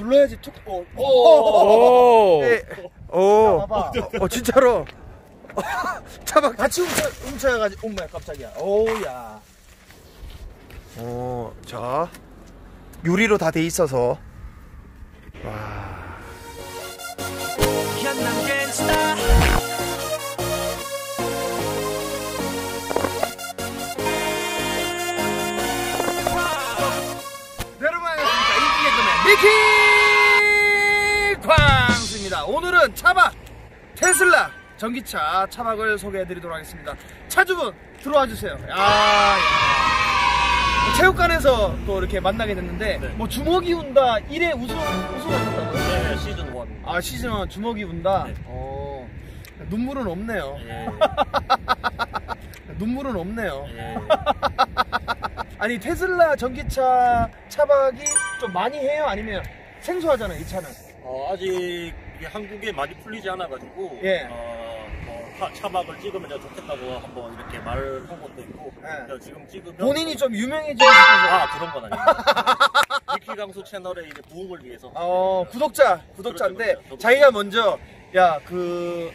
눌러야지 툭. 오. 오. 오. 네. 오. 봐봐. 어 진짜로. 차박. 같이 훔쳐 훔쳐가지고 엄마야 깜짝이야. 오야. 어, 자 유리로 다 돼 있어서. 와. 여러분 안녕하십니까 인기개그맨 미키 오늘은 차박 테슬라 전기차 차박을 소개해드리도록 하겠습니다 차주분 들어와 주세요 야, 야. 체육관에서 또 이렇게 만나게 됐는데 네. 뭐 주먹이 운다 1회 우승 우승하셨다고요? 네, 시즌 1. 아 시즌 1 주먹이 운다 네. 어, 눈물은 없네요 예, 눈물은 없네요 예. 아니 테슬라 전기차 차박이 좀 많이 해요? 아니면 생소하잖아요 이 차는 어, 아직 이게 한국에 많이 풀리지 않아가지고 예. 어, 어, 차- 차박을 찍으면 좋겠다고 한번 이렇게 말을 한 것도 있고 예. 그래서 지금 찍으면 본인이 좀 유명해지고 싶어서 아 그런 건 아니에요. 미키 강수 채널의 이제 부흥을 위해서 어 구독자 구독자인데 그렇죠, 그렇죠. 자기가 먼저 야 그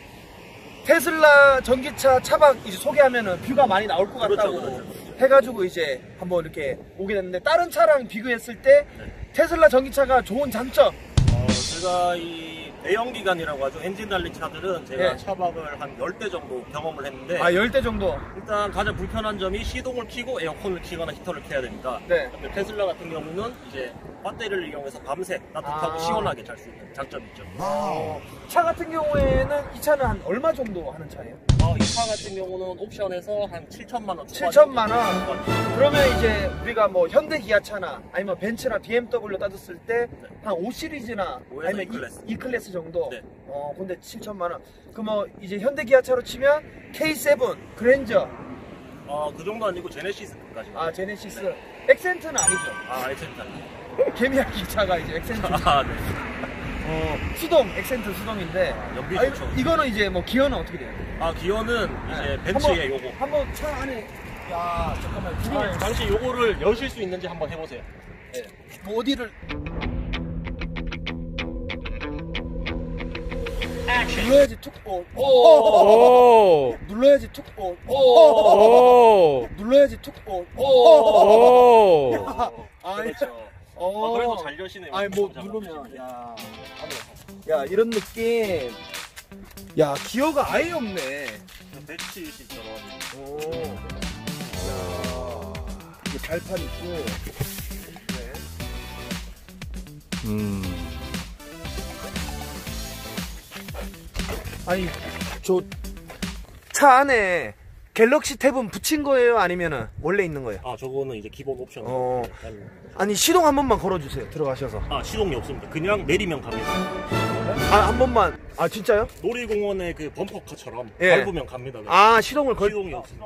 테슬라 전기차 차박 이제 소개하면은 뷰가 많이 나올 것 그렇죠, 같다고 그렇죠, 해가지고 이제 한번 이렇게 오게 됐는데 다른 차랑 비교했을 때 네. 테슬라 전기차가 좋은 장점 어, 제가 이 내연기관이라고 하죠. 엔진 달린 차들은 제가 예. 차박을 한 10대 정도 경험을 했는데 아 10대 정도 일단 가장 불편한 점이 시동을 켜고 에어컨을 켜거나 히터를 켜야 되니까 네. 근데 테슬라 같은 경우는 이제 배터리를 이용해서 밤새 따뜻하고 아. 시원하게 잘 수 있는 장점이 있죠. 어, 차 같은 경우에는 이 차는 한 얼마 정도 하는 차예요? 어, 이차 같은 경우는 옵션에서 한 7천만 원. 7천만 원? 그러면 이제 우리가 뭐 현대 기아차나 아니면 벤츠나 BMW 따졌을 때한5 시리즈나 아니면 E-클래스. 정도. 네. 어 근데 7천만 원. 그뭐 이제 현대 기아차로 치면 K7, 그랜저, 어, 그 정도 아니고 제네시스까지. 아 제네시스, 엑센트는 아니죠. 아, 엑센트. 개미핥기 차가 이제 엑센트. 아, 네. 어 수동, 엑센트 수동인데. 연비 아, 좋죠. 이거는 이제 뭐 기어는 어떻게 돼요? 아, 기어는 이제 네. 벤츠의 요거. 한번 차 안에. 야 잠깐만. 아, 당시 요거를 여실 수 있는지 한번 해보세요. 뭐 어디를 눌러야지 툭 오. 오. 오. 눌러야지 툭 오. 오. 오. 눌러야지 툭 오. 아, 그렇죠. 어. 아, 그래도 잘 여시네요. 아니 뭐잘 누르면. 야. 야 이런 느낌. 야 기어가 아예 없네. 배치시처럼. 오. 야. 이게 발판 있고. 네. 음. 아니 저 차 안에 갤럭시 탭은 붙인 거예요? 아니면은 원래 있는 거예요? 아, 저거는 이제 기본 옵션. 어. 아니 시동 한 번만 걸어주세요. 들어가셔서. 아, 시동이 없습니다. 그냥 내리면 갑니다. 아 한 번만. 아 진짜요? 놀이공원의 그 범퍼카처럼 예. 밟으면 갑니다. 아 시동을 걸. 시동이 없습니다.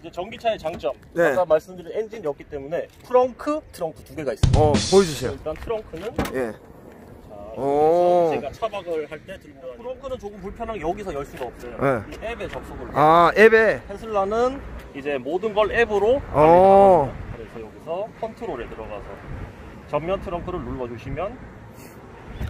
이제 전기차의 장점. 네. 아까 말씀드린 엔진이 없기 때문에 트렁크, 트렁크 두 개가 있습니다. 어 보여주세요. 일단 트렁크는 예. 오. 여기서 제가 차박을 할 때 들고 다니는 트렁크는 조금 불편한 게 여기서 열 수가 없어요. 네. 이 앱에 접속을. 아 앱에. 테슬라는 이제 모든 걸 앱으로 어. 그래서 여기서 컨트롤에 들어가서 전면 트렁크를 눌러주시면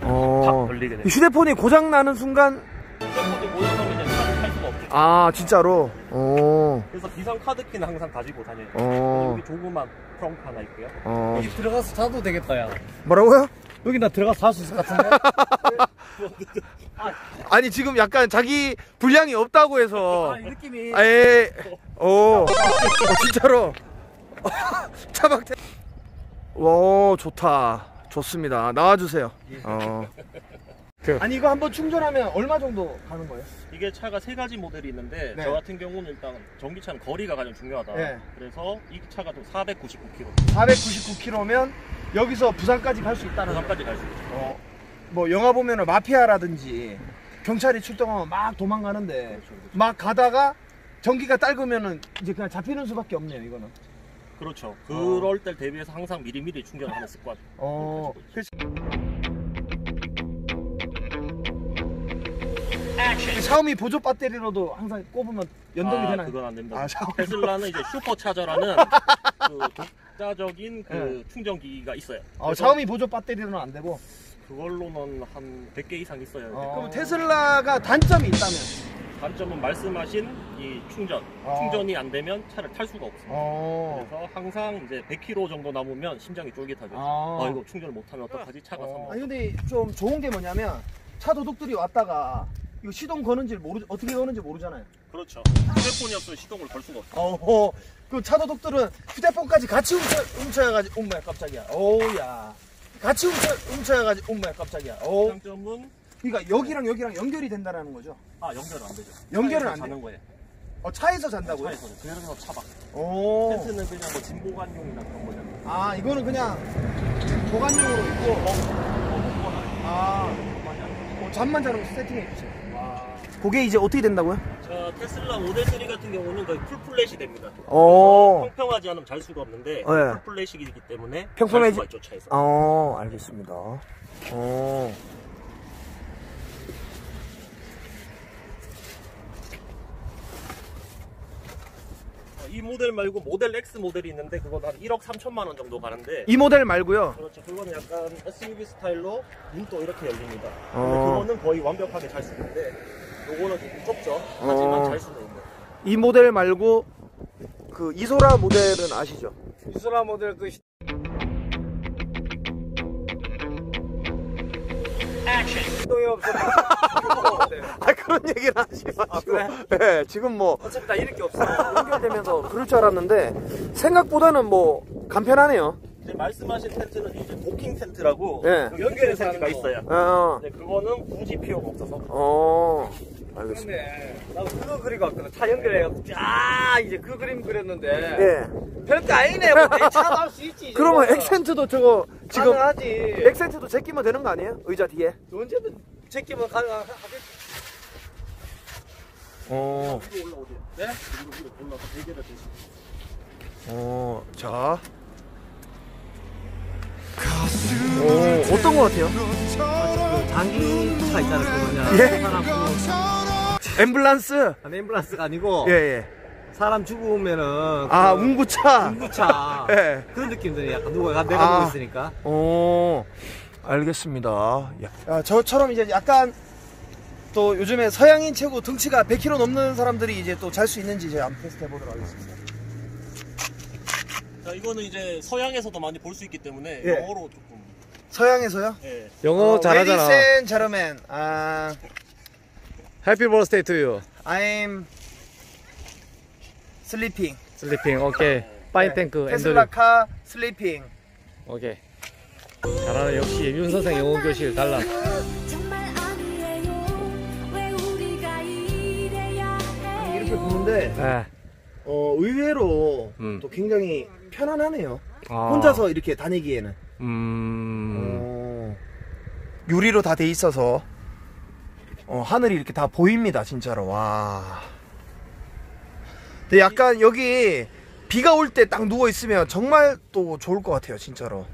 어. 탁 열리게 됩니다. 휴대폰이 고장 나는 순간. 휴대폰이 모양하면 이제 차를 탈 수가 없죠. 아 진짜로. 어. 그래서 비상 카드키는 항상 가지고 다녀요. 어. 여기 조그만 트렁크 하나 있고요. 어. 여기 들어가서 자도 되겠다 야 뭐라고요? 여기 나 들어가서 잘수 있을 것 같은데 아니 지금 약간 자기 분량이 없다고 해서. 아 이 느낌이 아예. 오. 어, 진짜로. 차박. 태- 와 좋다. 좋습니다. 나와주세요. 어. 아니 이거 한번 충전하면 얼마 정도 가는 거예요? 이게 차가 세 가지 모델이 있는데 네. 저 같은 경우는 일단 전기차는 거리가 가장 중요하다. 네. 그래서 이 차가 좀 499km. 499km면 여기서 부산까지 갈 수 있다는 거. 부산까지 갈 수 있죠. 어, 뭐 영화 보면은 마피아라든지 경찰이 출동하면 막 도망가는데 그렇죠, 막 가다가 전기가 딸그면은 이제 그냥 잡히는 수밖에 없네요 이거는. 그렇죠. 그럴 때 대비해서 항상 미리미리 충전하는 습관. 어. 그래서 샤오미 보조 배터리로도 항상 꼽으면 연동이 아, 되나요? 그건 안 됩니다. 아, 샤오미 테슬라는 이제 슈퍼차저라는 그 도- 독자적인 그 충전기가 있어요. 어, 그래서 샤오미 보조 배터리로는 안 되고. 그걸로는 한 100개 이상 있어요. 그럼 테슬라가 단점이 있다면? 단점은 말씀하신 이 충전. 어. 충전이 안 되면 차를 탈 수가 없습니다. 어. 그래서 항상 이제 100km 정도 남으면 심장이 쫄깃하죠. 아. 아, 이거 충전을 못하면 어떡하지? 차가 어. 어. 아니 근데 좀 좋은 게 뭐냐면 차 도둑들이 왔다가 이거 시동 거는지 모르 어떻게 거는지 모르잖아요. 그렇죠. 휴대폰이 없으면 시동을 걸 수가 없어요. 어, 그차 도둑들은 휴대폰까지 같이 훔쳐 훔쳐가지고 엄마야 깜짝이야. 오야. 같이 훔쳐 훔쳐가지고 엄마야 깜짝이야. 오. 장점은 그러니까 여기랑 여기랑 연결이 된다는 거죠. 아 연결은 안 되죠. 연결은 차에서 안 자는 거예요. 어, 차에서 잔다고요? 차에서 그래서 차박. 오. 텐트는 그냥 뭐 진보관용이나 그런 거잖아요. 아 이거는 그냥 보관용으로 있고. 아. 어, 잠만 자는 거 세팅해 주세요. 그게 이제 어떻게 된다고요? 저 테슬라 모델 3 같은 경우는 거의 풀플랫이 됩니다. 어. 평평하지 않으면 잘 수가 없는데 네. 풀플랫이기 때문에 평평하지- 잘 수가 있죠 차에서. 어, 알겠습니다. 어. 이 모델 말고 모델 X 모델이 있는데 그건 한 1억 3천만 원 정도 가는데 이 모델 말고요. 그렇죠. 그거는 약간 SUV 스타일로 문도 이렇게 열립니다. 근데 어. 그거는 거의 완벽하게 잘 쓰는데 요거는 조금 좁죠. 하지만 어. 잘 쓰는 있는. 이 모델 말고 그 이소라 모델은 아시죠? 이소라 모델 그 시동이 없어. 아 그런 얘기를 하지 마시고. 그래? 네, 지금 뭐 어차피 다 잃을 게 없어. 연결되면서 그럴 줄 알았는데 생각보다는 뭐 간편하네요. 이제 말씀하신 텐트는 이제 도킹 텐트라고 네. 그 연결해서 텐트가 있어요. 어, 근데 그거는 굳이 필요가 없어서 어, 알겠습니다. 그런데 나도 그거 그리고 왔거든. 차 연결해갖고 쫙 이제 그 그림 그렸는데 예. 별거 아니네. 뭐차 나올 수 있지. 그러면 액센트도 저거 지금 가능하지. 액센트도 제끼면 되는 거 아니에요? 의자 뒤에? 언제든 제끼면 가능하겠지. 어, 위로 올라오세요. 네? 위로 위로 올라서 대게를 드시고. 어, 자. 오, 어떤 거 같아요? 장기 차 있잖아. 그 뭐냐. 예? 사람 죽 앰뷸런스? 앰뷸런스가 아니고 예, 예. 사람 죽으면은 아, 그 운구차. 운구차 예. 그런 느낌 드네. 약간 누가 내가 아. 보고 있으니까. 오, 알겠습니다. 야, 저처럼 이제 약간 또 요즘에 서양인 최고 등치가 100kg 넘는 사람들이 이제 또 잘 수 있는지 이제 한번 테스트 해보도록 하겠습니다. 자, 이거는 이제 서양에서도 많이 볼 수 있기 때문에 예. 영어로 조금. 서양에서요? 예. 영어 Ladies and gentlemen, uh, Happy birthday to you. I'm sleeping. sleeping. 오케이. 파인 탱크 테슬라 카 sleeping. 오케이. 잘하는 역시 윤 선생 영어 교실 달라. 정말 아니에요 왜 우리가 이래야 해 이렇게 보는데 예. 어, 의외로 음. 또 굉장히 편안하네요. 아. 혼자서 이렇게 다니기에는. 음. 어, 유리로 다 돼 있어서 어, 하늘이 이렇게 다 보입니다 진짜로 와 근데 약간 여기 비가 올 때 딱 누워 있으면 정말 또 좋을 것 같아요 진짜로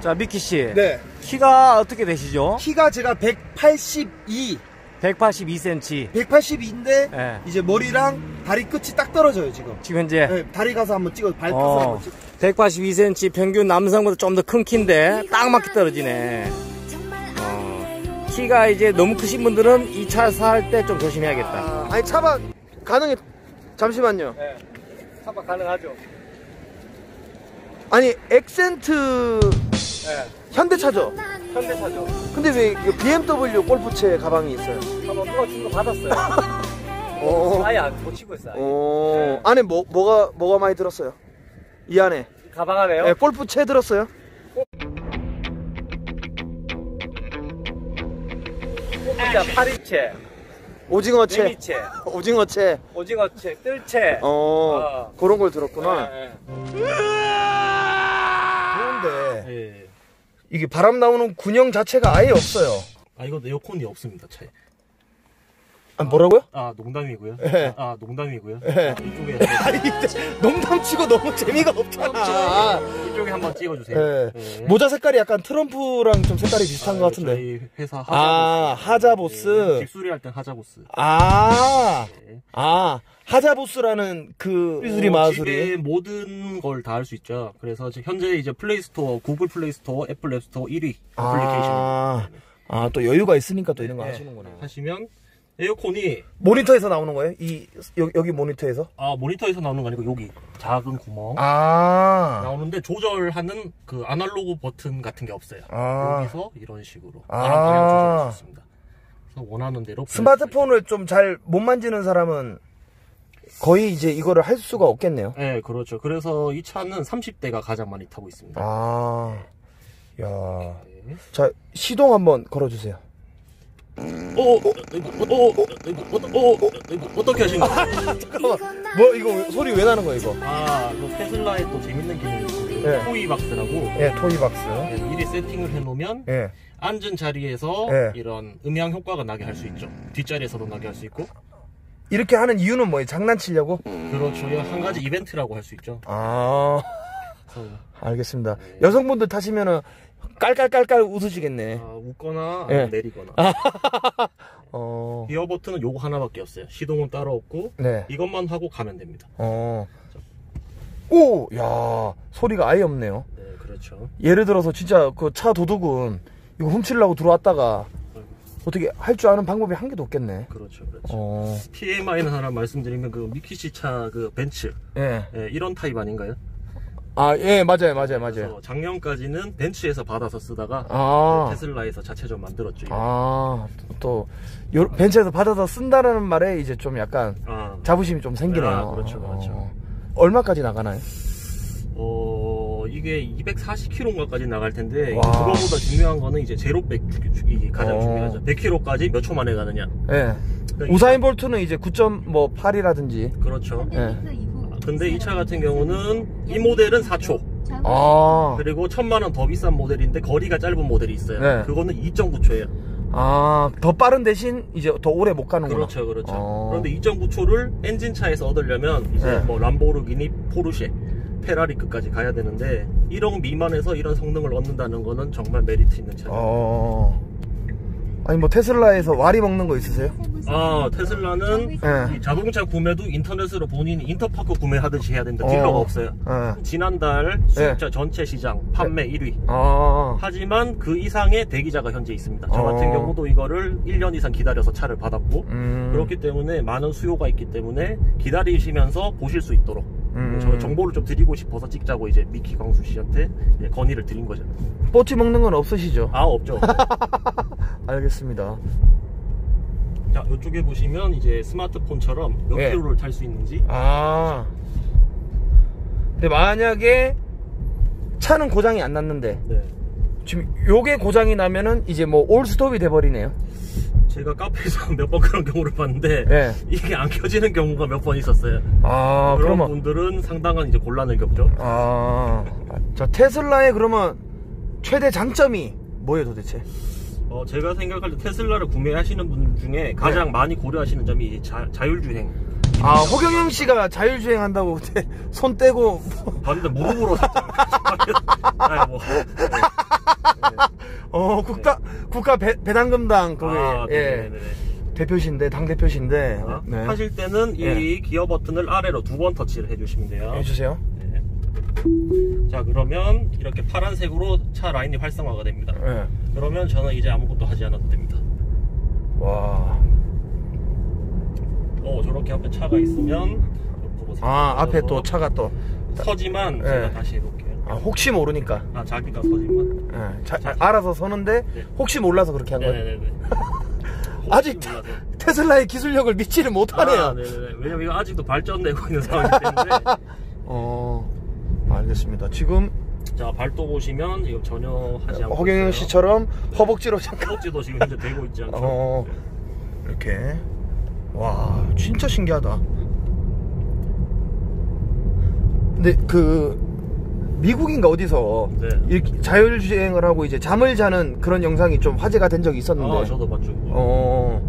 자 미키 씨. 네 키가 어떻게 되시죠? 키가 제가 182 182cm. 182인데 예. 이제 머리랑 다리 끝이 딱 떨어져요 지금 지금 현재 네, 다리 가서 한번 찍어 발끝을 어, 한번 찍어 182cm 평균 남성보다 좀 더 큰 키인데 딱 맞게 떨어지네. 어, 키가 이제 너무 크신 분들은 이 차 살 때 좀 조심해야겠다. 아, 아니 차박 가능해 잠시만요 네. 차박 가능하죠. 아니 액센트 네. 현대차죠 현대차죠. 근데 왜 이거 BMW 골프채 가방이 있어요? 한번 누가 준거 받았어요. 어, 아예 안 고치고 있어요. 아예. 어, 안에 뭐, 뭐가, 뭐가 많이 들었어요? 이 안에. 가방 안에요? 네, 골프채 들었어요? 자, 파리채, 오징어채. 메미채, 오징어채. 오징어채, 뜰채. 어, 어. 그런 걸 들었구나. 예, 그런데, 예. 이게 바람 나오는 군형 자체가 아예 없어요. 아, 이거 에어컨이 없습니다, 차에. 아, 뭐라고요? 아, 농담이고요. 예. 아, 농담이고요. 예. 아, 이쪽에 아니, 이제 농담 치고 너무 재미가 없잖아. 이쪽에 한번 찍어주세요. 예. 예. 모자 색깔이 약간 트럼프랑 좀 색깔이 비슷한 것 같은데. 저희 회사 하자보스. 아, 하자보스. 예, 직수리 할 땐 하자보스. 아, 예. 아, 하자보스라는 그 어, 마술이 집에 모든 걸 다 할 수 있죠. 그래서 현재 이제 플레이스토어, 구글 플레이스토어, 애플 앱스토어 1위 어플리케이션 아, 아, 또 여유가 있으니까 또 이런 거 네. 하시는구나. 하시면 에어컨이 모니터에서 나오는 거예요? 이 여기, 여기 모니터에서? 아 모니터에서 나오는 거 아니고 여기 작은 구멍 아, 나오는데 조절하는 그 아날로그 버튼 같은 게 없어요. 아. 여기서 이런 식으로 아. 바람 방향 조절할 수 있습니다. 그래서 원하는 대로 스마트폰을 좀 잘 못 만지는 사람은 거의 이제 이거를 할 수가 없겠네요. 네, 그렇죠. 그래서 이 차는 30대가 가장 많이 타고 있습니다. 아, 야, 네. 자 시동 한번 걸어주세요. 어, 어, 이거, 어, 어, 이거, 어, 어, 이거 어떻게 하신 거예요? 잠깐만, 뭐 이거 소리 왜 나는 거야 이거? 아, 그 테슬라에 또 재밌는 기능이 있습니다. 네. 토이박스라고 예, 토이박스. 네, 미리 세팅을 해놓으면 예, 앉은 자리에서 네. 이런 음향 효과가 나게 할 수 있죠. 뒷자리에서도 나게 할 수 있고. 이렇게 하는 이유는 뭐예요? 장난치려고? 그렇죠. 한 가지 이벤트라고 할 수 있죠. 아, 그래서 알겠습니다. 여성분들 타시면은 깔깔깔깔 웃으시겠네. 아, 웃거나 네. 내리거나. 어, 기어 버튼은 요거 하나밖에 없어요. 시동은 따로 없고 네, 이것만 하고 가면 됩니다. 어, 오, 야, 소리가 아예 없네요. 네, 그렇죠. 예를 들어서 진짜 그 차 도둑은 이거 훔치려고 들어왔다가 어떻게 할 줄 아는 방법이 한 개도 없겠네. 그렇죠. 그렇죠. 어, PMI는 하나 말씀드리면 그 미키시 차 그 벤츠 예. 예, 이런 타입 아닌가요? 아, 예, 맞아요, 맞아요, 맞아요. 작년까지는 벤츠에서 받아서 쓰다가 아, 테슬라에서 자체적으로 만들었죠. 이거. 아, 또, 요, 벤츠에서 받아서 쓴다라는 말에 이제 좀 약간 아, 자부심이 좀 생기네요. 아, 그렇죠, 그렇죠. 어, 얼마까지 나가나요? 어, 이게 240km까지 나갈 텐데 와. 그거보다 중요한 거는 이제 제로백 주기 가장 어. 중요하죠. 100km까지 몇 초 만에 가느냐. 예. 그러니까 우사인 볼트는 이제 9.8이라든지. 그렇죠. 예. 근데 이 차 같은 경우는 이 모델은 4초. 아, 그리고 천만 원 더 비싼 모델인데 거리가 짧은 모델이 있어요. 네. 그거는 2.9초예요. 아, 더 빠른 대신 이제 더 오래 못 가는구나. 그렇죠, 그렇죠. 어. 그런데 2.9초를 엔진 차에서 얻으려면 이제 네. 뭐 람보르기니, 포르쉐, 페라리급까지 가야 되는데 1억 미만에서 이런 성능을 얻는다는 거는 정말 메리트 있는 차죠. 어. 아니 뭐 테슬라에서 와리 먹는 거 있으세요? 아, 테슬라는 예. 이 자동차 구매도 인터넷으로 본인이 인터파크 구매하듯이 해야 된다. 어. 딜러가 없어요. 예. 지난달 수입자 전체 시장 판매 1위. 아. 하지만 그 이상의 대기자가 현재 있습니다. 저 어. 같은 경우도 이거를 1년 이상 기다려서 차를 받았고 음. 그렇기 때문에 많은 수요가 있기 때문에 기다리시면서 보실 수 있도록 음. 저 정보를 좀 드리고 싶어서 찍자고 이제 미키 광수 씨한테 예, 건의를 드린 거죠. 뽀찌 먹는 건 없으시죠? 아 없죠. 알겠습니다. 자 이쪽에 보시면 이제 스마트폰처럼 몇 네. 킬로를 탈 수 있는지 아. 근데 만약에 차는 고장이 안 났는데 네. 지금 요게 고장이 나면은 이제 뭐 올스톱이 돼 버리네요. 제가 카페에서 몇 번 그런 경우를 봤는데 네. 이게 안 켜지는 경우가 몇 번 있었어요. 아, 그런 그러면 분들은 상당한 이제 곤란을 겪죠. 아. 자, 테슬라의 그러면 최대 장점이 뭐예요, 도대체? 어, 제가 생각할 때 테슬라를 구매하시는 분 중에 가장 네. 많이 고려하시는 점이 이 자, 자율주행. 아, 호경영 씨가 자율주행 한다고 그때 손 떼고 봤는데 무릎으로 살짝. 아니, 뭐. 네. 어, 국가 국가 배, 배당금당 거기 아, 예. 네네네. 대표신데 당 대표신데 아, 네. 하실 때는 이 네. 기어 버튼을 아래로 두 번 터치를 해주시면 돼요. 해주세요. 네. 자, 그러면 이렇게 파란색으로 차 라인이 활성화가 됩니다. 예. 그러면 저는 이제 아무것도 하지 않아도 됩니다. 와. 어, 저렇게 앞에 차가 있으면 아 앞에 또 차가 또. 서지만 네. 제가 다시 해볼게요. 아, 혹시 모르니까. 아, 자기가 서지만. 예. 자, 아, 알아서 서는데 네. 혹시 몰라서 그렇게 한 거예요. 네네네. 아직 몰라서. 테슬라의 기술력을 믿지를 못하네요. 아, 네네네. 왜냐면 이거 아직도 발전되고 있는 상황이기 때문에. 어. 알겠습니다. 지금 자, 발도 보시면 이거 전혀 하지 않고. 허경영 있어요. 씨처럼 허벅지로 잠깐. 허벅지도 지금 현재 되고 있지 않죠? 어. 이렇게. 와, 진짜 신기하다. 근데 그 미국인가 어디서 네. 이렇게 자율주행을 하고 이제 잠을 자는 그런 영상이 좀 화제가 된 적이 있었는데. 아, 저도 봤죠. 어.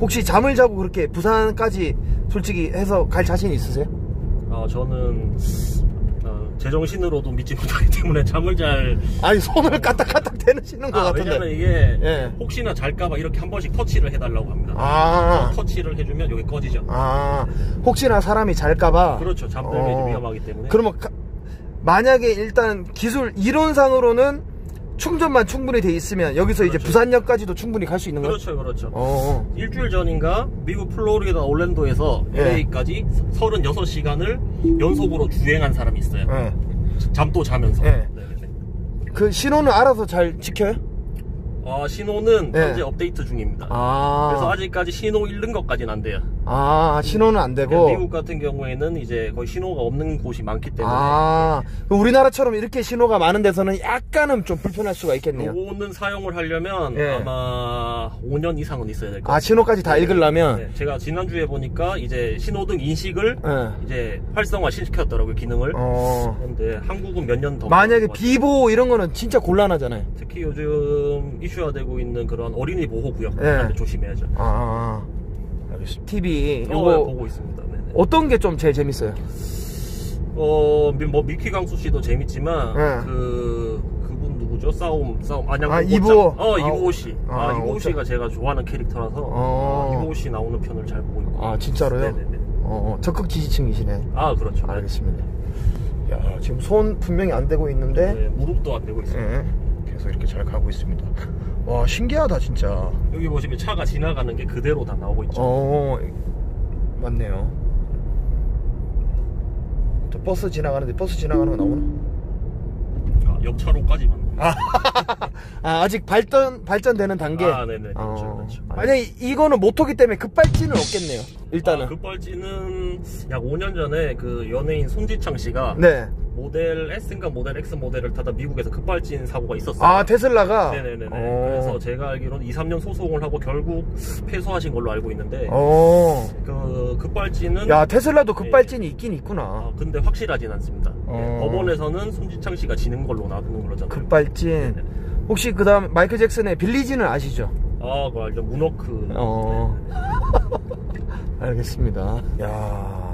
혹시 잠을 자고 그렇게 부산까지 솔직히 해서 갈 자신 있으세요? 아, 저는 어, 제정신으로도 믿지 못하기 때문에 잠을 잘 아니 손을 까딱까딱 대시는 것 아, 같은데. 왜냐면 이게 예. 혹시나 잘까봐 이렇게 한 번씩 터치를 해달라고 합니다. 아, 터치를 해주면 여기 꺼지죠. 아, 혹시나 사람이 잘까봐. 그렇죠. 잠들면 어. 위험하기 때문에. 그러면 가- 만약에 일단 기술 이론상으로는 충전만 충분히 돼 있으면 여기서 이제 그렇죠. 부산역까지도 충분히 갈 수 있는 거예요? 그렇죠, 그렇죠. 어. 일주일 전인가 미국 플로리다 올랜도에서 예. LA까지 36시간을 연속으로 주행한 사람이 있어요. 예. 잠도 자면서. 예. 네네네. 그 신호는 알아서 잘 지켜요? 아, 신호는 예. 현재 업데이트 중입니다. 아. 그래서 아직까지 신호 잃는 것까지는 안 돼요. 아, 신호는 안 되고. 그러니까 미국 같은 경우에는 이제 거의 신호가 없는 곳이 많기 때문에 아, 우리나라처럼 이렇게 신호가 많은 데서는 약간은 좀 불편할 수가 있겠네요. 요거는 사용을 하려면 예. 아마 5년 이상은 있어야 될것 아, 같아요. 신호까지 다 읽으려면? 네, 제가 지난주에 보니까 이제 신호등 인식을 예. 이제 활성화 시켰더라고요 기능을. 어. 그런데 한국은 몇 년 더. 만약에. 비보 이런 거는 진짜 곤란하잖아요. 특히 요즘 이슈화되고 있는 그런 어린이 보호 구역 데 조심해야죠. 아, 아. 알겠습니다. TV, 어, 요거 보고 있습니다. 네네. 어떤 게 좀 제일 재밌어요? 어, 미- 뭐 미키 강수 씨도 재밌지만 예. 그 그분 누구죠? 싸움 싸움 안양 아, 그 이부호. 어 아, 이보호 씨. 아, 아, 옷장. 씨가 제가 좋아하는 캐릭터라서 어. 아, 이보호 씨 나오는 편을 잘 보고 있고. 아, 진짜로요? 네네네. 어, 어, 적극 지지층이시네. 아 그렇죠. 알겠습니다. 야, 지금 손 분명히 안 되고 있는데, 네, 무릎도 안 되고 있어요. 예. 계속 이렇게 잘 가고 있습니다. 와, 신기하다, 진짜. 여기 보시면 차가 지나가는 게 그대로 다 나오고 있죠. 어, 맞네요. 저 버스 지나가는데 버스 지나가는 거 나오나? 아, 옆차로까지만. 아, 아직 발전, 발전되는 단계? 아, 네네. 그렇죠, 어. 그렇죠. 만약에 이거는 모토기 때문에 급발진은 없겠네요. 일단은. 아, 급발진은 약 5년 전에 그 연예인 손지창 씨가 네. 모델 S인가 모델 X 모델을 타다 미국에서 급발진 사고가 있었어요. 아, 테슬라가? 네네네. 어. 그래서 제가 알기로는 2, 3년 소송을 하고 결국 패소하신 걸로 알고 있는데 어. 그 급발진은 야, 테슬라도 급발진이 있긴 있구나. 아, 근데 확실하진 않습니다. 어. 예, 법원에서는 손지창 씨가 지는 걸로 나오는 잖아요 급발진. 혹시 그 다음 마이클 잭슨의 빌리진을 아시죠? 아, 그거 알죠. 문워크. 어. 알겠습니다. 야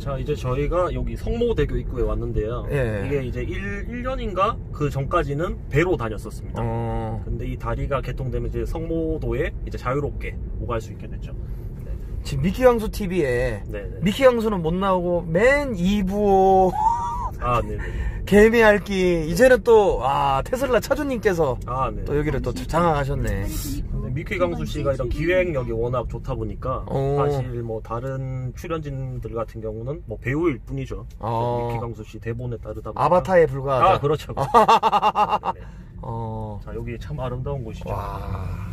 자, 이제 저희가 여기 석모대교 입구에 왔는데요. 예. 이게 이제 1, 1년인가 그 전까지는 배로 다녔었습니다. 어. 근데 이 다리가 개통되면 이제 석모도에 이제 자유롭게 오갈 수 있게 됐죠. 네. 지금 미키 광수 TV에 네네. 미키 광수는 못 나오고 맨 이부호, 네네. 개미핥기 이제는 또 아, 테슬라 차주님께서 아, 네. 또 여기를 또 장악하셨네. 미키 강수 씨가 이런 기획력이 워낙 좋다 보니까 어. 사실 뭐 다른 출연진들 같은 경우는 뭐 배우일 뿐이죠. 어. 미키 강수 씨 대본에 따르다 보니까. 아바타에 불과하다. 아, 그렇죠. 네네. 어. 자, 여기 참 아름다운 곳이죠. 와.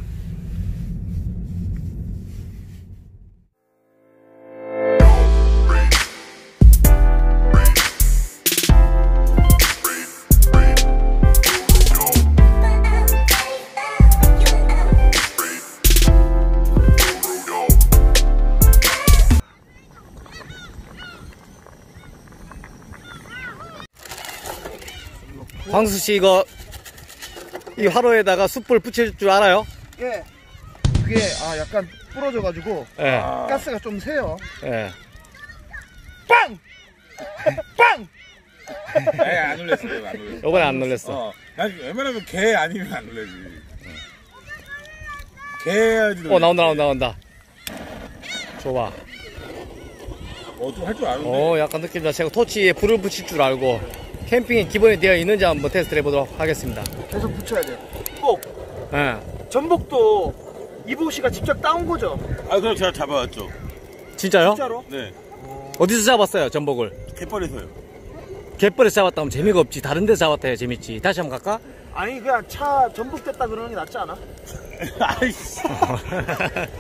광수 씨 이거 이 화로에다가 숯불 붙일 줄 알아요? 예. 그게 아 약간 부러져 가지고 예. 가스가 좀 새요. 예. 빵! 빵! 아예 안 놀랬어, 내가 안 놀랬어. 요번에 안 놀랬어. 어, 난 웬만하면 개 아니면 안 놀래지. 개 해야지. 어 나온다 나온다 나온다. 좋아. 어, 좀 할 줄 아는데. 어 약간 느낌 자체가 토치에 불을 붙일 줄 알고 캠핑이 기본이 되어 있는지 한번 테스트를 해보도록 하겠습니다. 계속 붙여야 돼. 꼭 예. 전복도 이보 씨가 직접 따온 거죠? 아, 그럼 제가 잡아왔죠. 진짜요? 진짜로? 네. 어디서 잡았어요 전복을? 갯벌에서요. 갯벌에서 잡았다면 재미가 없지. 다른 데서 잡았다 해야 재밌지. 다시 한번 갈까? 아니 그냥 차 전복 됐다 그러는 게 낫지 않아? 아이씨.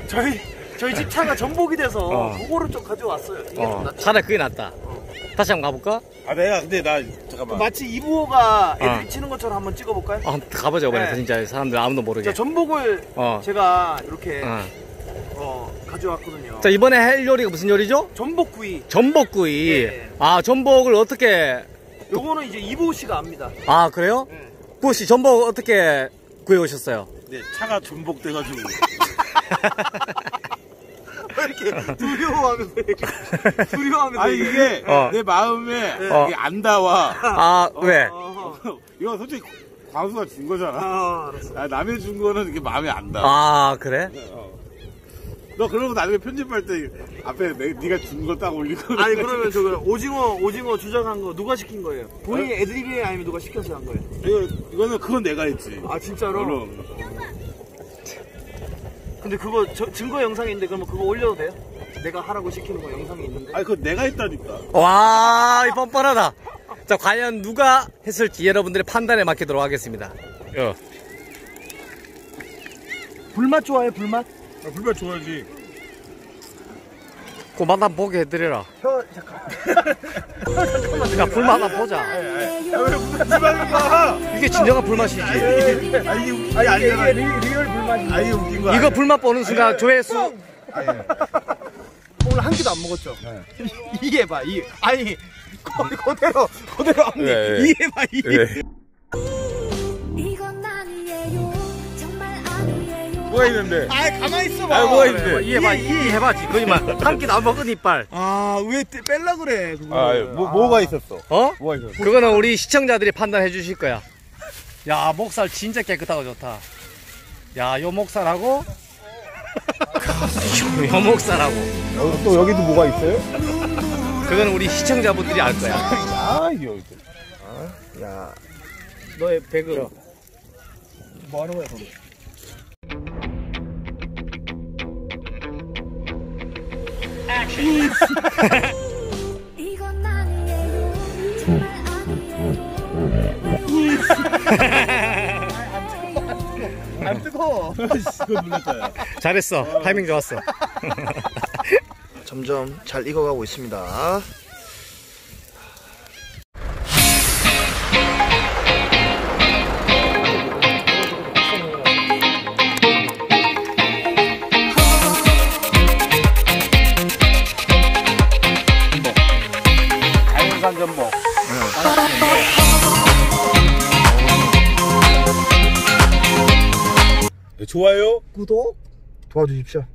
저희 저희 집 차가 전복이 돼서 어. 그거를 좀 가져왔어요. 이게 좀 어, 낫지. 차라리 그게 낫다. 다시 한번 가볼까? 아, 내가 근데 나, 잠깐만. 마치 이부호가 애들이 어. 치는 것처럼 한번 찍어볼까요? 어, 한번 가보자 이번에 네. 진짜 사람들 아무도 모르게. 자 전복을 어. 제가 이렇게 어. 어, 가져왔거든요. 자 이번에 할 요리가 무슨 요리죠? 전복구이. 전복구이. 네. 아 전복을 어떻게? 요거는 이제 이보호 씨가 압니다. 아 그래요? 네. 구호 씨 전복 어떻게 구해 오셨어요? 네, 차가 전복돼가지고. 이렇게 두려워하면서 이렇게 두려워하면서 아니 이게 어. 내 마음에 어. 이게 안 닿아. 아, 왜? 이거 솔직히 광수가 준 거잖아. 아. 아, 남의 준 거는 이게 마음에 안 닿아. 아, 그래? 너 그러고 나중에 편집할 때 앞에 내, 네가 준 거 딱 올리고. 아니 그러면 저 그럼 오징어 오징어 주작한 거 누가 시킨 거예요? 본인이 애드립이에요 아니면 누가 시켜서 한 거예요? 이거, 이거는 그건 내가 했지. 아 진짜로? 그럼. 근데 그거 저- 증거 영상이 있는데 그러면 그거 올려도 돼요? 내가 하라고 시키는 거 영상이 있는데? 아니 그건 내가 했다니까. 와, 이 뻔뻔하다. 자, 과연 누가 했을지 여러분들의 판단에 맡기도록 하겠습니다. 어. 불맛 좋아해 불맛? 아, 불만 좋아하지. 그맛 한번 보게 해드려라. 혀 잠깐 야, 불맛 한번 보자. 불만을 봐. 이게 진정한 불맛이지. 아니 이게 아니 아니 리, 리얼 불맛이 아니 웃긴 거. 이거 불맛 보는 순간 조회수 오늘 한 끼도 안 먹었죠? 이게 봐 이, 아니 거- 그대로 그대로 안 네, 네. 이게 봐이 뭐가 있는데? 아 가만히 있어봐 아 뭐가 있는데? 이해봐, 이해봐지. 거짓말. 한 끼도 안 먹은 이빨. 아왜 뺄라 그래 그거 아, 뭐 뭐가 있었어? 어? 뭐가 있었어? 그거는 우리 시청자들이 판단해 주실 거야. 야, 목살 진짜 깨끗하고 좋다. 야, 요 목살하고 요 목살하고 또 여기도 뭐가 있어요? 그거는 우리 시청자분들이 알 거야. 아 이거. 야 너의 배그 뭐 하는 거야 그럼 안 눌렀다. 야. 잘했어. 타이밍 좋았어. 점점 잘 익어가고 있습니다. 좋아요. 구독 도와주십시오.